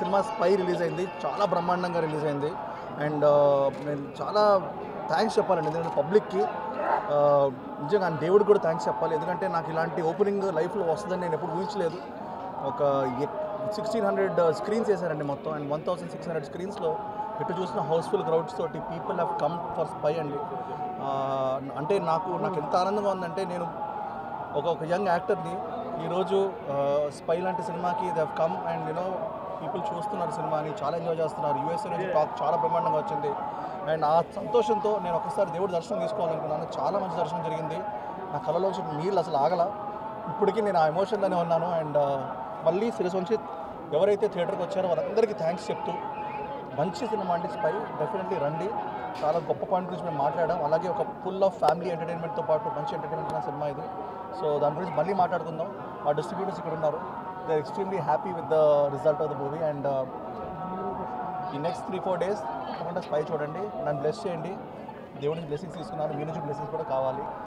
Cinema spy release అయింది. చాలా బ్రహ్మాండంగా రిలీజ్ అయింది. అండ్ నేను చాలా థ్యాంక్స్ చెప్పాలండి. ఎందుకంటే పబ్లిక్కి నిజంగా దేవుడికి కూడా థ్యాంక్స్ చెప్పాలి. ఎందుకంటే నాకు ఇలాంటి ఓపెనింగ్ లైఫ్లో వస్తుందని నేను ఎప్పుడు ఊహించలేదు. ఒక సిక్స్టీన్ హండ్రెడ్ స్క్రీన్స్ వేశారండి మొత్తం. And one thousand six hundred స్క్రీన్స్లో ఎటు చూసిన హౌస్ఫుల్ క్రౌడ్స్ తోటి people have come for Spy అండి. అంటే నాకు నాకు ఎంత ఆనందంగా ఉందంటే నేను ఒక ఒక యంగ్ యాక్టర్ని ఈరోజు స్పై లాంటి సినిమాకి they come and you know people చూస్తున్నారు సినిమాని చాలా ఎంజాయ్ చేస్తున్నారు. యూఎస్ఏ నుంచి టాక్ చాలా బ్రహ్మాండంగా వచ్చింది. అండ్ ఆ సంతోషంతో నేను ఒకసారి దేవుడి దర్శనం తీసుకోవాలనుకున్నాను. చాలా మంచి దర్శనం జరిగింది. నా కళలోంచి నీళ్ళు అసలు ఆగల. ఇప్పటికీ నేను ఆ ఎమోషన్లోనే ఉన్నాను. అండ్ మళ్ళీ సిరీస్ నుంచి ఎవరైతే థియేటర్కి వచ్చారో వాళ్ళందరికీ థ్యాంక్స్ చెప్తూ మంచి సినిమా అంటే స్పై డెఫినెట్లీ రండి. చాలా గొప్ప పాయింట్ గురించి మేము మాట్లాడాం. అలాగే ఒక ఫుల్ ఆఫ్ ఫ్యామిలీ ఎంటర్టైన్మెంట్తో పాటు మంచి ఎంటర్టైన్మెంట్ సినిమా ఇది. సో దాని గురించి మళ్ళీ మాట్లాడుకుందాం. మా డిస్ట్రిబ్యూటర్స్ ఇక్కడ ఉన్నారు they're extremely happy with the result of the movie and uh, ఈ నెక్స్ట్ త్రీ ఫోర్ డేస్ తప్పకుండా స్పై చూడండి నన్ను బ్లెస్ చేయండి. దేవుడిని బ్లెస్సింగ్స్ తీసుకున్నాను మీ నుంచి బ్లెస్సింగ్స్ కూడా కావాలి.